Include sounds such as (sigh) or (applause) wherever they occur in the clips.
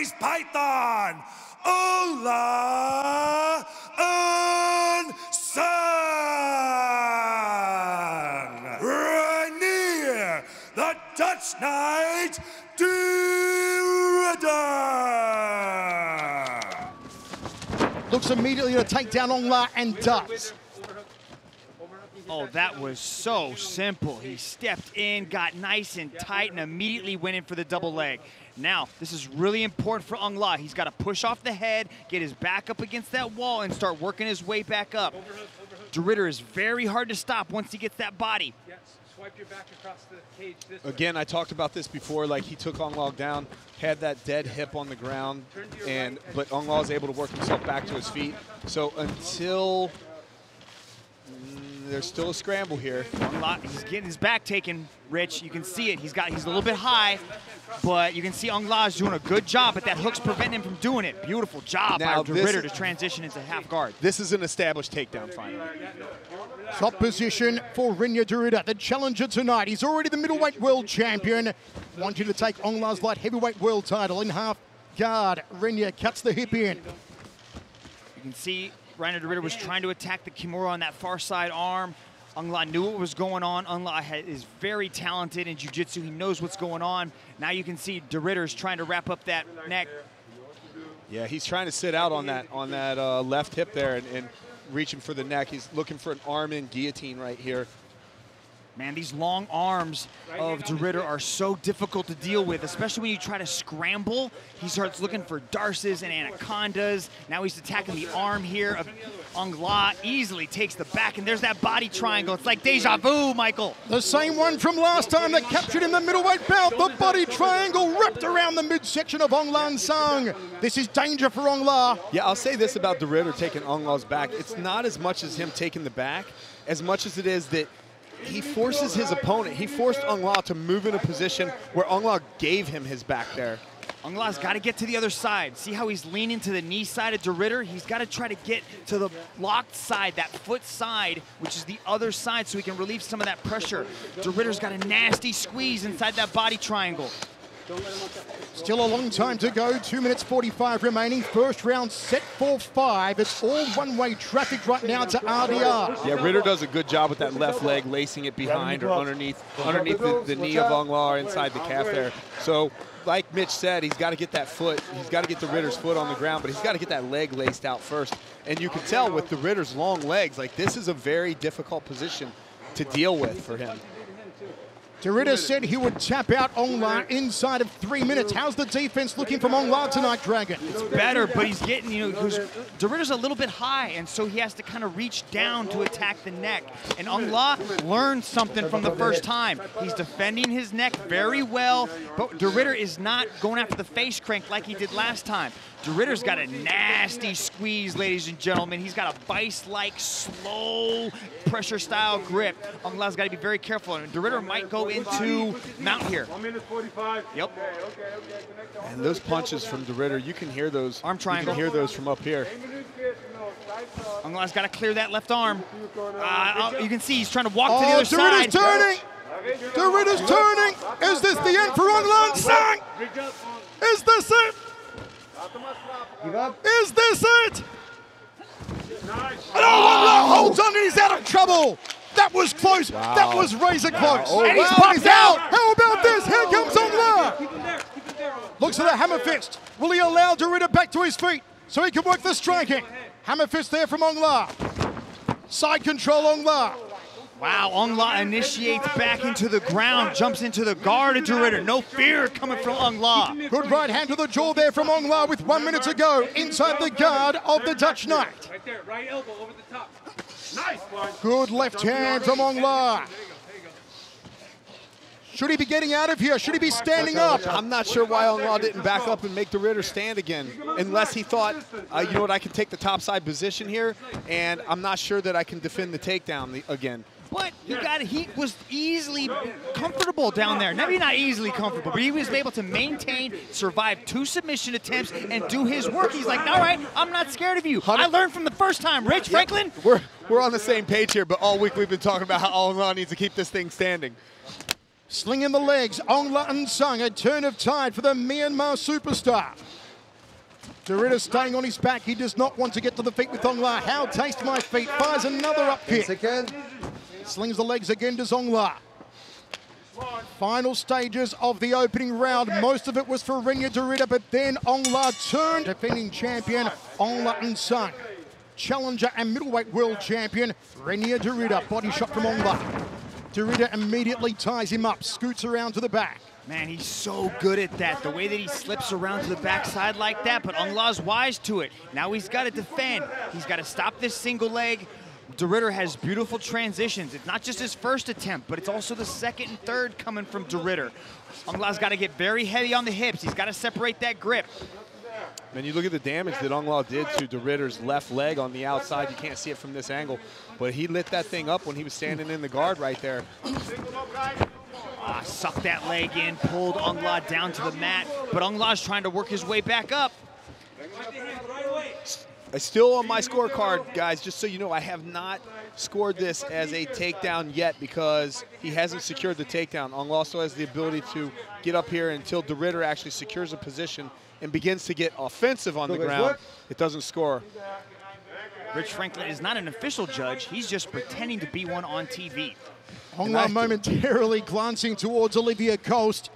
Chinese python, Ola Un Sang. Reinier, the Dutch Knight, Derrida. Looks immediately to take down Aung La and does. Oh, that was so simple. He stepped in, got nice and tight, and immediately went in for the double leg. Now, this is really important for Aung La. He's got to push off the head, get his back up against that wall, and start working his way back up. de Ridder is very hard to stop once he gets that body. Swipe your back across the cage this way. Again, I talked about this before. Like he took Aung La down, had that dead hip on the ground, and but Aung La is able to work himself back to his feet. So until there's still a scramble here. Aung La, he's getting his back taken, Rich. You can see it. He's got he's a little bit high, but you can see Aung La is doing a good job, but that hook's preventing him from doing it. Beautiful job Now by this- de Ridder to transition into half guard. This is an established takedown finally. Top position for Reinier de Ridder, the challenger tonight. He's already the middleweight world champion. Wanting to take Aung La's light heavyweight world title in half guard. Reinier cuts the hip in. You can see Reinier de Ridder was trying to attack the Kimura on that far side arm. Aung La knew what was going on. Aung La ha- is very talented in jiu-jitsu. He knows what's going on. Now you can see de Ridder is trying to wrap up that neck. Yeah, he's trying to sit out on that on that uh, left hip there and, and reaching for the neck. He's looking for an arm in guillotine right here. Man, these long arms of de Ridder are so difficult to deal with, especially when you try to scramble. He starts looking for darces and anacondas. Now he's attacking the arm here of Aung La. Easily takes the back, and there's that body triangle. It's like deja vu, Michael. The same one from last time that captured in the middleweight bout. The body triangle wrapped around the midsection of Aung La N Sang. This is danger for Aung La. Yeah, I'll say this about de Ridder taking Aung La's back. It's not as much as him taking the back, as much as it is that he forces his opponent. He forced Aung La to move in a position where Aung La gave him his back there. Aung La's got to get to the other side. See how he's leaning to the knee side of de Ridder? He's got to try to get to the locked side, that foot side, which is the other side, so he can relieve some of that pressure. de Ridder's got a nasty squeeze inside that body triangle. Still a long time to go. Two minutes 45 remaining. First round set for five. It's all one-way traffic right now to RDR. Yeah, Ridder does a good job with that left leg, lacing it behind or underneath underneath the, the knee of Aung La or inside the calf there. So, like Mitch said, he's got to get that foot. He's got to get de Ridder's foot on the ground, but he's got to get that leg laced out first. And you can tell with de Ridder's long legs, like this is a very difficult position to deal with for him. Derrida said he would tap out Aung La inside of three minutes. How's the defense looking from Aung La tonight, Dragon? It's better, but he's getting, you know, because de Ridder's a little bit high, and so he has to kind of reach down to attack the neck. And Aung La learned something from the first time. He's defending his neck very well, but de Ridder is not going after the face crank like he did last time. de Ridder's got a nasty squeeze, ladies and gentlemen. He's got a vice-like, slow pressure-style grip. Aung La's got to be very careful, and de Ridder might go into mount here. One minute 45. Yep. Okay, okay, okay. And those punches from de Ridder, you can hear those. Arm triangle. You can hear those from up here. Aung La's got to clear that left arm. Uh, you can see he's trying to walk to the Oh, other side. de Ridder's turning. de Ridder's turning. Is this the end for Aung La N Sang? Is this it? Is this it? Oh, Aung La holds on and he's out of trouble. That was close. That was razor close. Oh, and he's wow, popped he's out. out. How about this? Here comes Aung La. Keep him there. Keep him there. Looks at the hammer fist. Will he allow de Ridder back to his feet so he can work the striking? Hammer fist there from Aung La. Side control Aung La. Wow, Aung La initiates back into the ground, jumps into the guard of de Ridder. No fear coming from Aung La. Good right hand to the jaw there from Aung La with one minute to go inside the guard of the Dutch Knight. Right there. Right elbow over the top. Nice one. Good left hand from Aung La. Should he be getting out of here? Should he be standing up? I'm not sure why Aung La didn't back up and make de Ridder stand again, unless he thought, uh, you know what, I can take the top side position here, and I'm not sure that I can defend the takedown the, again. But he got he was easily comfortable down there. Maybe not easily comfortable, but he was able to maintain, survive two submission attempts, and do his work. He's like, all right, I'm not scared of you. I learned from the first time. Rich Franklin. We're, we're on the same page here, but all week we've been talking about how Aung La needs to keep this thing standing. Slinging the legs, Aung La N Sang, a turn of tide for the Myanmar superstar. de Ridder staying on his back. He does not want to get to the feet with Aung La. How taste my feet. Fires another up kick. Second. Slings the legs again to Zongla. Final stages of the opening round. Most of it was for Reinier de Ridder, but then Aung La turned. Defending champion Aung La N Sang. Challenger and middleweight world champion Reinier de Ridder. Body shot from Ongla. de Ridder immediately ties him up, scoots around to the back. Man, he's so good at that. The way that he slips around to the backside like that, but Aung La's wise to it. Now he's got to defend. He's got to stop this single leg. DeRitter has beautiful transitions. It's not just his first attempt, but it's also the second and third coming from de Ridder. Ongla's got to get very heavy on the hips. He's got to separate that grip. And you look at the damage that Aung La did to de Ridder's left leg on the outside. You can't see it from this angle, but he lit that thing up when he was standing in the guard right there. Ah, sucked that leg in, pulled Aung La down to the mat, but Aung La's trying to work his way back up. It's still on my scorecard, guys, just so you know, I have not scored this as a takedown yet because he hasn't secured the takedown. Aung La also has the ability to get up here until de Ridder actually secures a position and begins to get offensive on the ground. It doesn't score. Rich Franklin is not an official judge. He's just pretending to be one on TV. Aung La Nice. momentarily glancing towards Olivia Coast,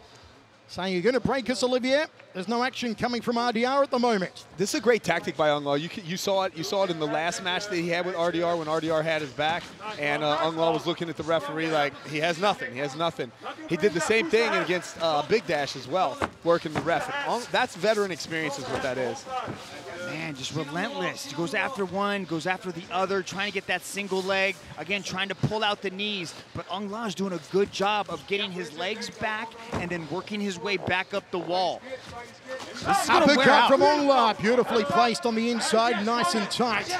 saying, You're going to break us, Olivier. There's no action coming from RDR at the moment. This is a great tactic by Aung La. You, you saw it. You saw it in the last match that he had with RDR when RDR had his back, and uh, was looking at the referee like he has nothing. He has nothing. He did the same thing against uh, Bigdash as well, working the ref. That's veteran experience, is what that is. Man, just relentless. Goes after one, goes after the other, trying to get that single leg. Again, trying to pull out the knees. But Aung La's doing a good job of getting his legs back and then working his way back up the wall. This is Uppercut from Aung La, beautifully placed on the inside, nice and tight.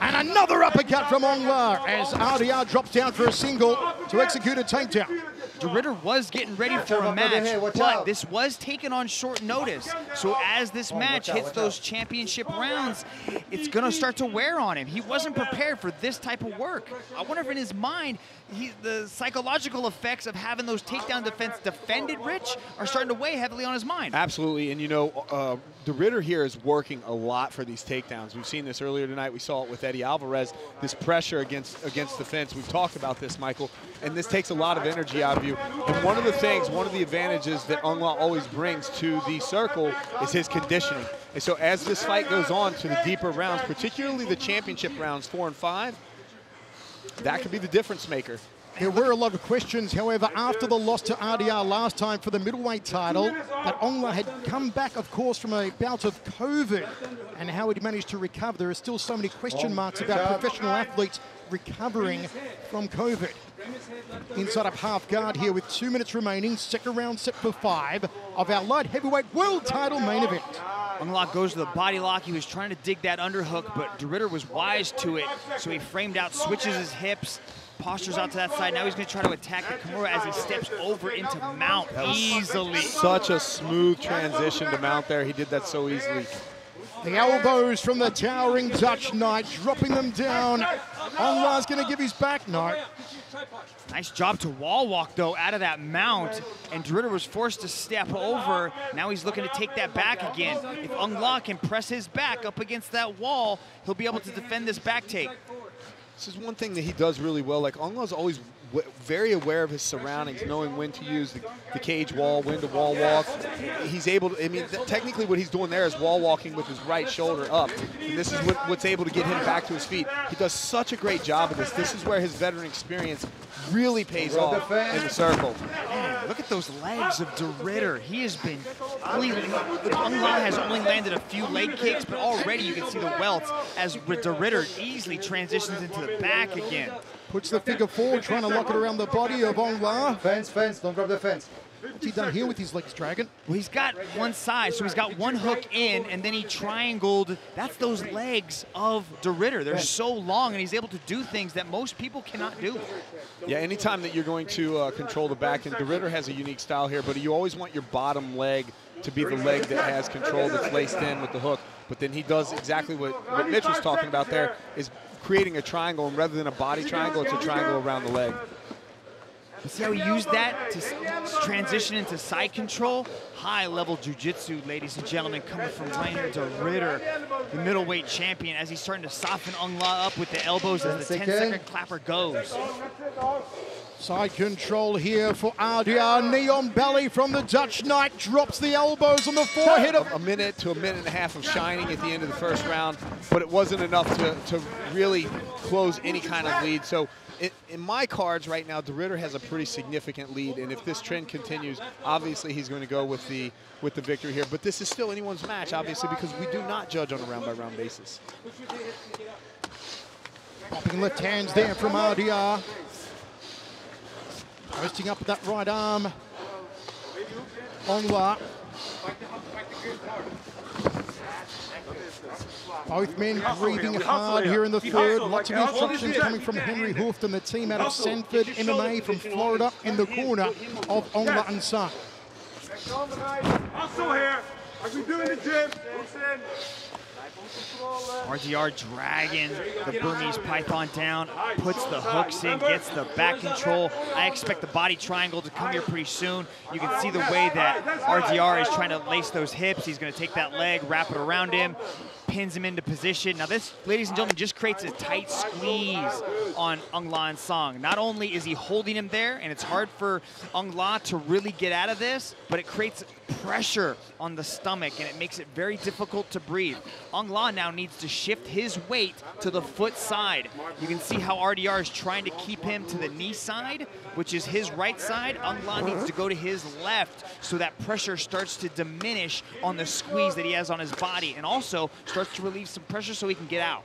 And another uppercut from Aung La as RDR drops down for a single to execute a takedown. DeRitter was getting ready for a match, Brother, hey, watch but this was taken on short notice. So as this match hits those championship rounds, it's gonna start to wear on him. He wasn't prepared for this type of work. I wonder if in his mind, he, the psychological effects of having those takedown defense defended rich are starting to weigh heavily on his mind. Absolutely, and you know, uh, the Ritter here is working a lot for these takedowns. We've seen this earlier tonight. We saw it with Eddie Alvarez. This pressure against against the fence. We've talked about this, Michael, and this takes a lot of energy out of you. And one of the things, one of the advantages that Aung La always brings to the circle is his conditioning. And so, as this fight goes on to the deeper rounds, particularly the championship rounds, four and five, that could be the difference maker. There were a lot of questions, however, after the loss to RDR last time for the middleweight title, that Aung La had come back, of course, from a bout of COVID and how he'd managed to recover. There are still so many question marks about professional athletes recovering from COVID. Inside up half guard here with two minutes remaining, second round set for five of our light heavyweight world title main event. Unlock goes to the body lock. He was trying to dig that underhook, but de Ridder was wise to it. So he framed out, switches his hips, postures out to that side. Now he's going to try to attack the Kimura as he steps over into mount easily. Such a smooth transition to mount there. He did that so easily. The elbows from the towering Dutch Knight, dropping them down. Aung La's going to give his back. No. Nice job to wall walk, though, out of that mount. And de Ridder was forced to step over. Now he's looking to take that back again. If Aung La can press his back up against that wall, he'll be able to defend this back take. This is one thing that he does really well. Like Aung La's always very aware of his surroundings, knowing when to use the, the cage wall, when to wall walk. He's able to. I mean, technically, what he's doing there is wall walking with his right shoulder up, and this is what, what's able to get him back to his feet. He does such a great job of this. This is where his veteran experience really pays off in the circle. Man, look at those legs of de Ridder. He has been only Aung La has only landed a few leg kicks, but already you can see the welts as de Ridder easily transitions into the back again. Puts the figure four, trying to lock it around the body of Aung La. Fence, fence, don't grab the fence. What's he done here with his legs, Dragon? Well, he's got one side, so he's got one hook in, and then he triangled. That's those legs of de Ridder. They're so long, and he's able to do things that most people cannot do. Yeah, anytime that you're going to uh, control the back, and de Ridder has a unique style here, but you always want your bottom leg to be the leg that has control, that's laced in with the hook. But then he does exactly what, what Mitch was talking about there, is creating a triangle, and rather than a body triangle, it's a triangle around the leg. But see how he used that to transition into side control? High level jujitsu, ladies and gentlemen, coming from Reinier de Ridder, the middleweight champion, as he's starting to soften Aung La up with the elbows as the 10 second clapper goes. Side control here for RDR. Knee on belly from the Dutch Knight. Drops the elbows on the forehead of a minute to a minute and a half of shining at the end of the first round, but it wasn't enough to, to really close any kind of lead. So in, in my cards right now, de Ridder has a pretty significant lead, and if this trend continues, obviously he's going to go with the with the victory here. But this is still anyone's match, obviously, because we do not judge on a round by round basis. Popping left hands there from RDR. Posting up with that right arm. Aung La. Both men breathing hard here in the third. Lots of instructions coming from Henry Hooft and the team out of Sanford MMA from Florida in the corner of Aung La N Sang. Hustle here, like we do the gym. RDR dragging the Burmese Python down, puts the hooks in, gets the back control. I expect the body triangle to come here pretty soon. You can see the way that RDR is trying to lace those hips. He's going to take that leg, wrap it around him, pins him into position. Now this, ladies and gentlemen, just creates a tight squeeze on Ung and Song. Not only is he holding him there, and it's hard for Aung La to really get out of this, but it creates pressure on the stomach, and it makes it very difficult to breathe. Aung La now needs to shift his weight to the foot side. You can see how RDR is trying to keep him to the knee side, which is his right side. Aung La needs to go to his left so that pressure starts to diminish on the squeeze that he has on his body and also starts to relieve some pressure so he can get out.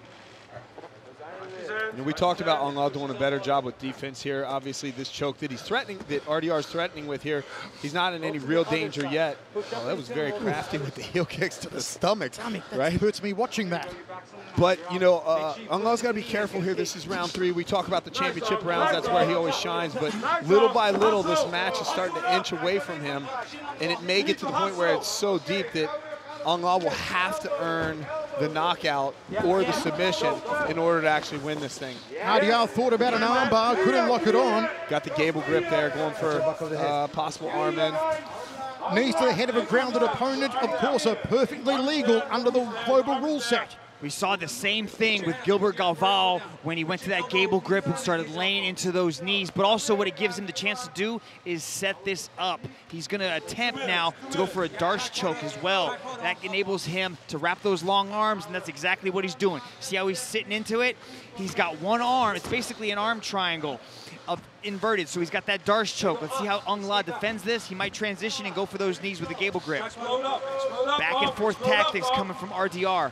You know, we talked about Aung La doing a better job with defense here. Obviously, this choke that he's threatening, that RDR is threatening with here, he's not in any real danger yet. Oh, that was very crafty with the heel kicks to the stomach, Right? Hurts me watching that. But, you know, uh, Aung La's got to be careful here. This is round three. We talk about the championship rounds. That's where he always shines. But little by little, this match is starting to inch away from him. And it may get to the point where it's so deep that Aung La will have to earn the knockout or the submission in order to actually win this thing. RDR thought about an armbar, couldn't lock it on. Got the gable grip there, going for uh, possible arm in. Knees to the head of a grounded opponent, of course, are perfectly legal under the global rule set. We saw the same thing with Gilbert Galval when he went to that gable grip and started laying into those knees. But also, what it gives him the chance to do is set this up. He's going to attempt now to go for a Darce choke as well. That enables him to wrap those long arms, and that's exactly what he's doing. See how he's sitting into it? He's got one arm. It's basically an arm triangle of inverted. So he's got that Darce choke. Let's see how Aung La defends this. He might transition and go for those knees with the gable grip. Back and forth tactics coming from RDR.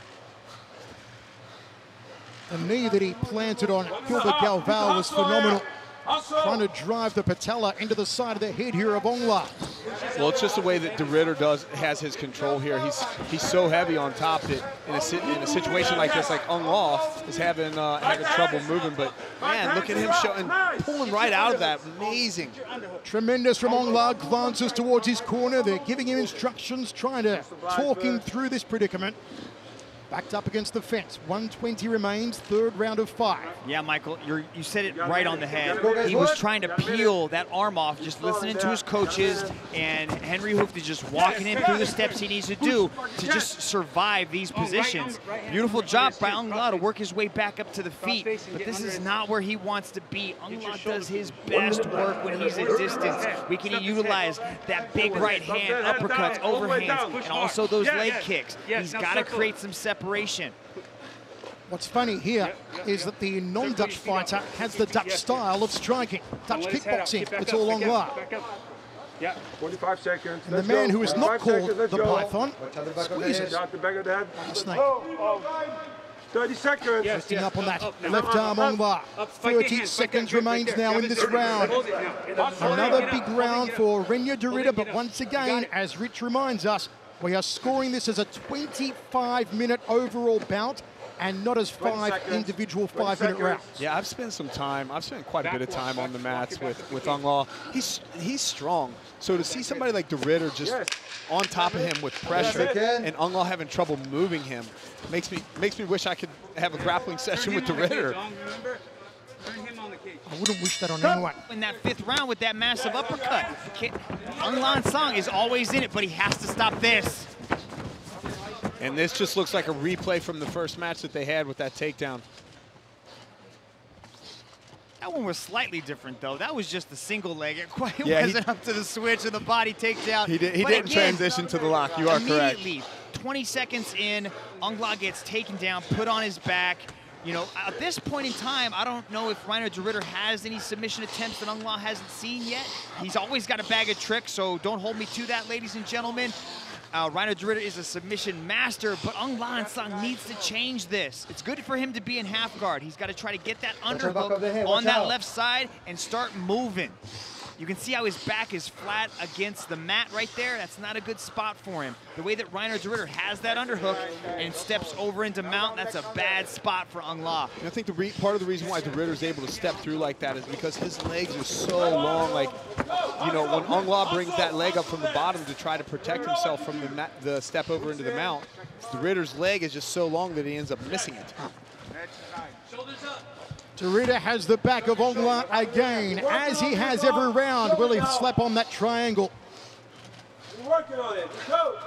The knee that he planted on Gilbert Galval was phenomenal. Trying to drive the patella into the side of the head here of Aung La. Well, it's just the way that De DeRitter does has his control here. He's he's so heavy on top that in a, in a situation like this, like Aung La is having uh, having trouble moving. But man, look at him showing pulling right out of that. Amazing. Tremendous from Aung La, glances towards his corner. They're giving him instructions, trying to talk him through this predicament. Backed up against the fence. 120 remains, third round of five. Yeah, Michael, you're, you said it right on the head. He was trying to peel that arm off, just listening to his coaches, and Henry Hooft is just walking him through the steps he needs to do to just survive these positions. Beautiful job by Aung La to work his way back up to the feet, but this is not where he wants to be. Aung La does his best work when he's at distance. We can utilize that big right hand, uppercuts, overhands, and also those leg kicks. He's got to create some separation. What's funny here is that the non-Dutch fighter has the Dutch style of striking. Dutch kickboxing, it's all on Aung La. Yeah, 45 seconds. And the Let's man go. who is not 45 called seconds, let's the go. Python squeezes. Down the back of the head. the snake. 30 seconds. Resting up on that left arm Aung La. 30 seconds remains now in this round. Another big round for Reinier de Ridder, but once again, as Rich reminds us, we are scoring this as a 25-minute overall bout and not as five seconds. individual five-minute rounds. Yeah, I've spent some time. I've spent quite a bit of time on the mats with with Aung La. He's he's strong. So to see somebody like de Ridder just Yes. on top of him with pressure and Aung La having trouble moving him makes me makes me wish I could have a grappling session with de Ridder. Remember? Turn him on the I wouldn't wish that on anyone. in that fifth round with that massive uppercut. Ki- Aung La N Sang is always in it, but he has to stop this. And this just looks like a replay from the first match that they had with that takedown. That one was slightly different, though. That was just the single leg. It quite Yeah, (laughs) wasn't up to the switch and the body takedown. He, did, he didn't again, transition to the lock. You are correct. immediately, 20 seconds in, Aung La gets taken down, put on his back. You know, at this point in time, I don't know if Reinier de Ridder has any submission attempts that Aung La hasn't seen yet. He's always got a bag of tricks, so don't hold me to that, ladies and gentlemen. Uh, Reinier de Ridder is a submission master, but Aung La Sang needs to change this. It's good for him to be in half guard. He's got to try to get that underhook of the head, on that left side and start moving. You can see how his back is flat against the mat right there. That's not a good spot for him. The way that Reinier de Ridder has that underhook and steps over into mount, that's a bad spot for Aung La. And I think the re- part of the reason why Ridder is able to step through like that is because his legs are so long. Like, you know, when Aung La brings that leg up from the bottom to try to protect himself from the, ma- the step over into the mount, de Ridder's leg is just so long that he ends up missing it. Dorita has the back of Aung La again, as he has every round. Will he slap on that triangle? Working on it. Go.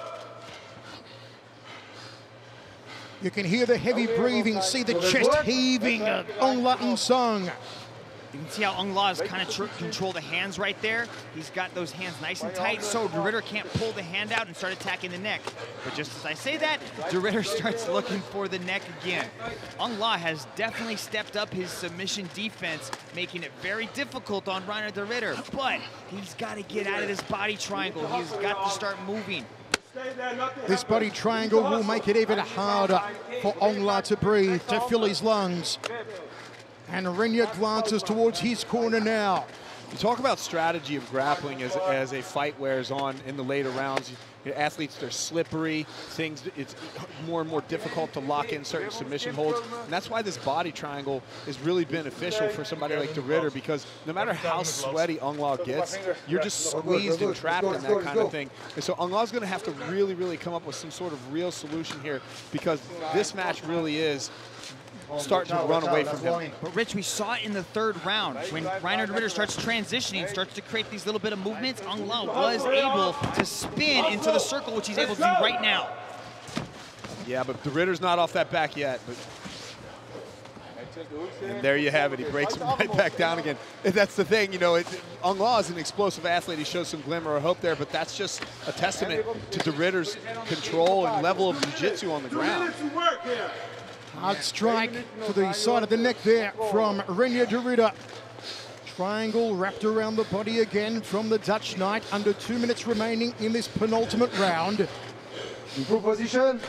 You can hear the heavy breathing, see the chest heaving of Ongla Nsung. You can see how Aung La is kind of tr- control the hands right there. He's got those hands nice and tight, so De Ridder can't pull the hand out and start attacking the neck. But just as I say that, De Ridder (laughs) starts looking for the neck again. Aung La has definitely stepped up his submission defense, making it very difficult on Reinier De Ridder. But he's got to get out of this body triangle. He's got to start moving. This body triangle will make it even harder for Aung La to breathe, to fill his lungs. And Reinier glances towards his corner now. You talk about strategy of grappling as, as a fight wears on in the later rounds. You know, athletes, they're slippery. Things, it's more and more difficult to lock in certain submission holds. And that's why this body triangle is really beneficial for somebody like De Ridder because no matter how sweaty Aung La gets, you're just squeezed and trapped in that kind of thing. And so Aung La's going to have to really, really come up with some sort of real solution here because this match really is starting to run away from him. But Rich, we saw it in the third round when Reinier De Ridder starts transitioning, starts to create these little bit of movements. Aung La was able to spin into the circle, which he's able to do right now. Yeah, but De Ridder's not off that back yet. But and there you have it. He breaks him (laughs) right back down again. And that's the thing, you know. It, Aung La is an explosive athlete. He shows some glimmer of hope there, but that's just a testament to De Ridder's control and level of jiu-jitsu on the ground. Minutes to. Hard strike to the side of the neck there from Reinier de Ridder. Triangle wrapped around the body again from the Dutch Knight. Under two minutes remaining in this penultimate round. Full position.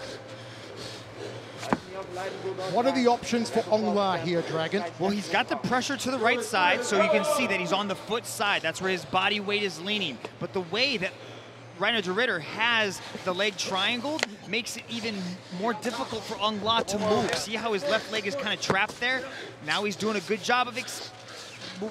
What are the options for Aung La here, Dragon? Well, he's got the pressure to the right side, so you can see that he's on the foot side. That's where his body weight is leaning. But the way that Reinier de Ridder has the leg triangled makes it even more difficult for Aung La to move. See how his left leg is kind of trapped there? Now he's doing a good job of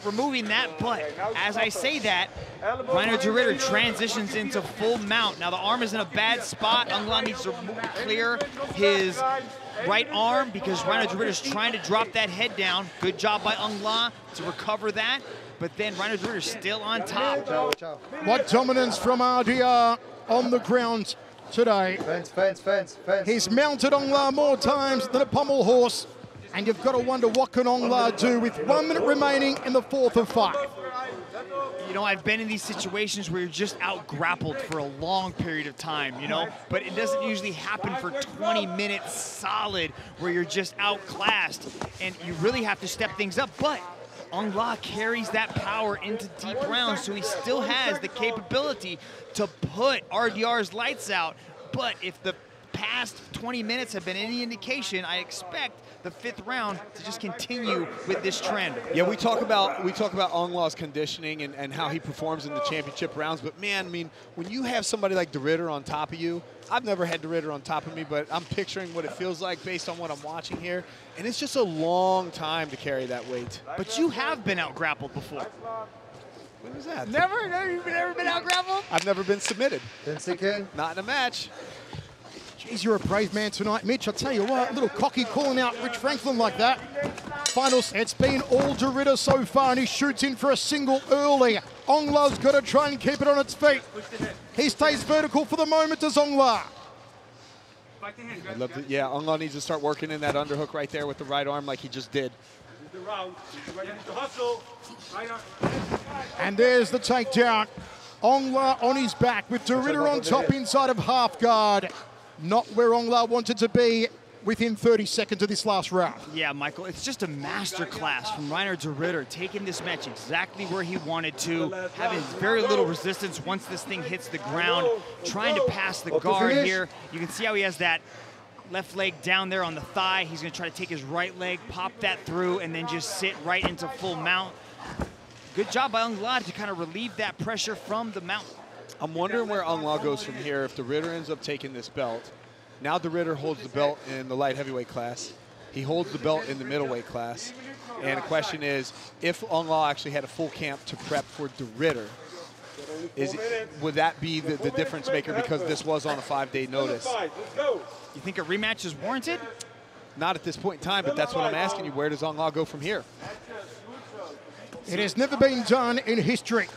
removing that, but as I say that, Reinier de Ridder transitions into full mount. Now the arm is in a bad spot. Aung La needs to clear his right arm because Reinier de is trying to drop that head down. Good job by Ung La to recover that. But then Reinier de Ridder's still on top. Ciao, ciao. What dominance from RDR on the ground today. Fence, fence, fence, fence. He's mounted Aung La more times than a pommel horse. And you've got to wonder what can Aung La do with one minute remaining in the fourth of five. You know, I've been in these situations where you're just out grappled for a long period of time, you know, but it doesn't usually happen for 20 minutes solid where you're just outclassed and you really have to step things up. But Aung La carries that power into deep rounds, so he still has the capability to put RDR's lights out. But if the past 20 minutes have been any indication, I expect the fifth round to just continue with this trend. Yeah, we talk about we talk about Aung La's conditioning and, and how he performs in the championship rounds. But man, I mean, when you have somebody like de Ridder on top of you, I've never had de Ridder on top of me, but I'm picturing what it feels like based on what I'm watching here, and it's just a long time to carry that weight. But you have been out grappled before. When was that? Never? Never, you've never been out grappled? I've never been submitted, 10 seconds. not in a match. Geez, you're a brave man tonight, Mitch. I tell you what, a little cocky calling out Rich Franklin like that. Finals, it's been all de Ridder so far, and he shoots in for a single early. Aung La's got to try and keep it on its feet. He stays vertical for the moment to Aung La. I'd love to, yeah, Aung La needs to start working in that underhook right there with the right arm like he just did. The round. Ready to hustle. Right on. And there's the takedown. Aung La on his back with de Ridder on top inside of half guard. Not where Aung La wanted to be within 30 seconds of this last round. Yeah, Michael, it's just a master class from Reinier de Ridder, taking this match exactly where he wanted to, having very little resistance once this thing hits the ground, trying to pass the guard here. You can see how he has that left leg down there on the thigh. He's going to try to take his right leg, pop that through, and then just sit right into full mount. Good job by Aung La to kind of relieve that pressure from the mount. I'm wondering where Aung La goes from here if de Ridder ends up taking this belt. Now de Ridder holds the belt in the light heavyweight class. He holds the belt in the middleweight class. And the question is, if Aung La actually had a full camp to prep for de Ridder, is would that be the, the difference maker because this was on a five-day notice? Five. Let's go. You think a rematch is warranted? Not at this point in time, but that's what I'm asking you. Where does Aung La go from here? It has never been done in history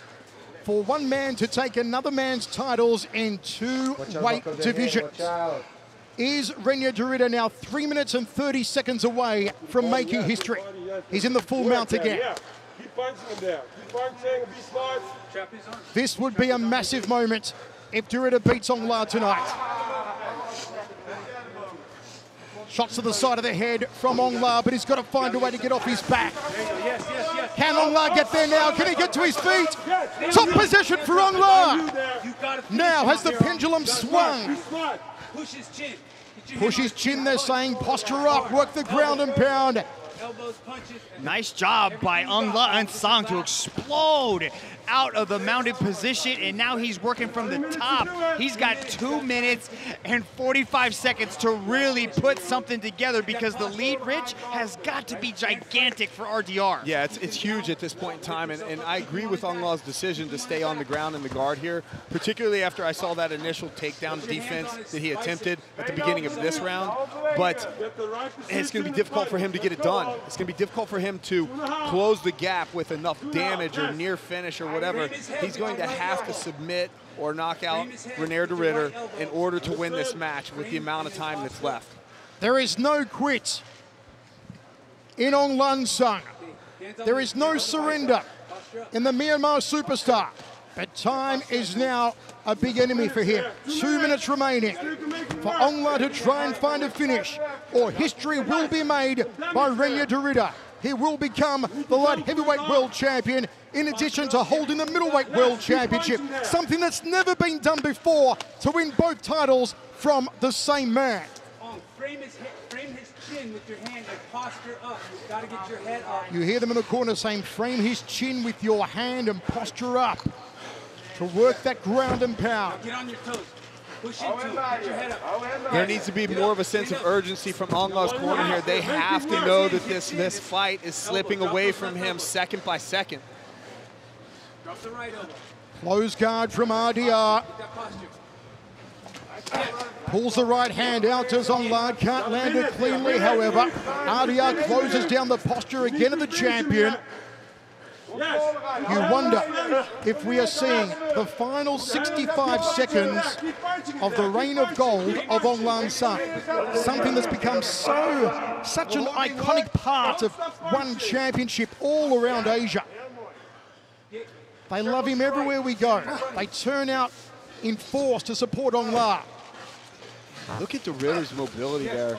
for one man to take another man's titles in two out, weight back of the head, divisions. Is Reinier de Ridder now three minutes and 30 seconds away from making history? He's in the full mount there, again. Yeah. Keep punching him there. Keep punching. Be smart. This would be a massive moment if de Ridder beats Aung La tonight. Shots to the side of the head from Aung La, but he's got to find a way to get off his back. Can Aung La get there now? Can he get to his feet? Top position for Aung La. Now has the pendulum swung. Push his chin. Push his chin, they're saying. Posture up, work the ground and pound. Up, elbows, punches. Nice job by Aung La N Sang to explode out of the mounted position, and now he's working from the top. He's got two minutes and 45 seconds to really put something together because the lead, Rich, has got to be gigantic for RDR. Yeah, it's, it's huge at this point in time, and, and I agree with Aung La's decision to stay on the ground in the guard here, particularly after I saw that initial takedown defense that he attempted at the beginning of this round. But Get the right it's going to be difficult for him to get it done. It's going to be difficult for him to close the gap with enough damage or near finish or whatever. He's going to have to submit or knock out Reinier de Ridder in order to win this match with the amount of time that's left. There is no quit in Aung La N Sang. There is no surrender in the Myanmar superstar. But time is now a big enemy for him. Two minutes remaining for Aung La to try and find a finish, or history will be made by Reinier de Ridder. He will become the light heavyweight world champion, in addition to holding the middleweight world championship, something that's never been done before to win both titles from the same man. On, frame his head, frame his chin with your hand and posture up. You've got to get your head up. You hear them in the corner saying, frame his chin with your hand and posture up to work that ground and pound. Get on your toes. Push into it. Get your head up. There needs to be more of a sense of urgency from Aung La's corner here. They have to know that this, this fight is slipping away from him second by second. Drop the right elbow. Close guard from RDR. Get that posture. Pulls the right hand out to Zongla. Can't land it cleanly, however. RDR closes down the posture again of the champion. You wonder if we are seeing the final 65 seconds of the reign of gold of Aung La N Sang. Something that's become so, such an iconic part of one championship all around Asia. They love him everywhere we go. They turn out in force to support Aung La. Look at de Ridder's mobility there.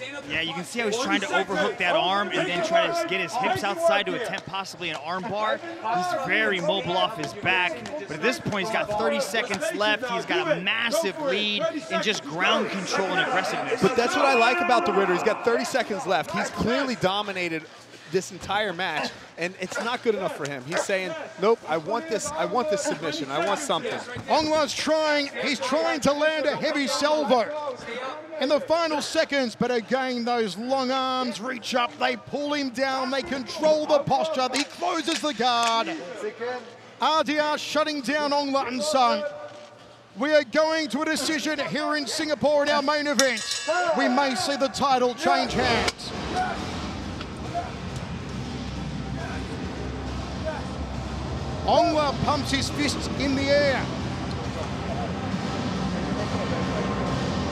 Okay, watch up. Stand up. Stand up. Yeah, you can see how he's trying to overhook that arm and then try to get his hips outside to attempt possibly an arm bar. He's very mobile off his back, but at this point he's got 30 seconds left. He's got a massive lead in just ground control and aggressiveness. But that's what I like about de Ridder. He's got 30 seconds left. He's clearly dominated this entire match, and it's not good enough for him. He's saying, "Nope, I want this. I want this submission. I want something." Aung La's trying, he's trying to land a heavy salvo in the final seconds, but again, those long arms reach up, they pull him down, they control the posture, he closes the guard. RDR shutting down Aung La N Sang. We are going to a decision here in Singapore in our main event. We may see the title change hands. Aung La pumps his fists in the air.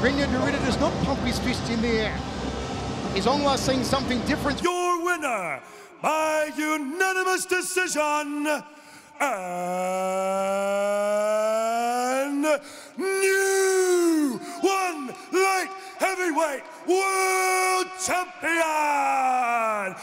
Reinier de Ridder does not pump his fists in the air. Is Aung La seeing something different? Your winner by unanimous decision and new one light heavyweight world champion,